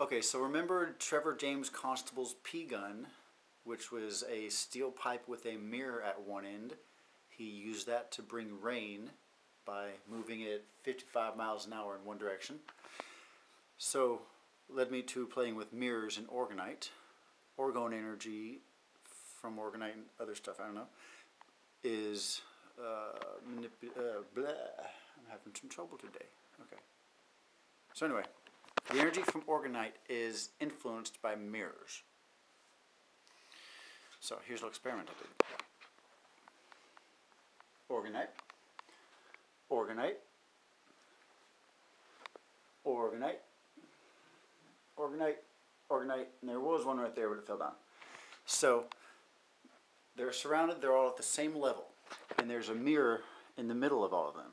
Okay, so remember Trevor James Constable's P gun, which was a steel pipe with a mirror at one end. He used that to bring rain by moving it 55 miles an hour in one direction. So, led me to playing with mirrors and orgonite. Orgone energy from orgonite and other stuff, I don't know, is uh, uh, blah. I'm having some trouble today. Okay. So anyway, the energy from orgonite is influenced by mirrors. So here's a little experiment I did. Orgonite, orgonite, orgonite, orgonite, orgonite, and there was one right there, but it fell down. So they're surrounded, they're all at the same level, and there's a mirror in the middle of all of them.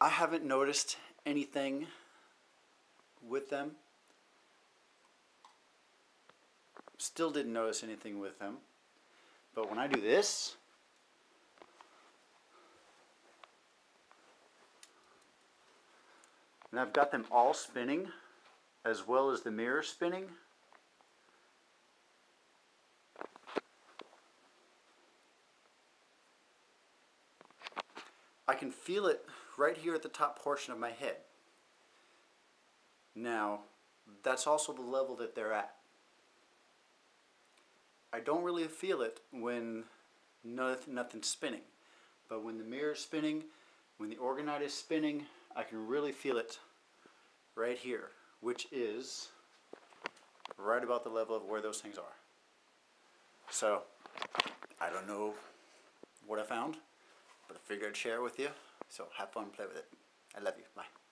I haven't noticed anything with them. Still didn't notice anything with them. But when I do this, and I've got them all spinning, as well as the mirror spinning, I can feel it right here at the top portion of my head. Now, that's also the level that they're at. I don't really feel it when nothing, nothing's spinning. But when the mirror's spinning, when the orgonite is spinning, I can really feel it right here, which is right about the level of where those things are. So, I don't know what I found, but I figured I'd share it with you. So have fun, play with it. I love you. Bye.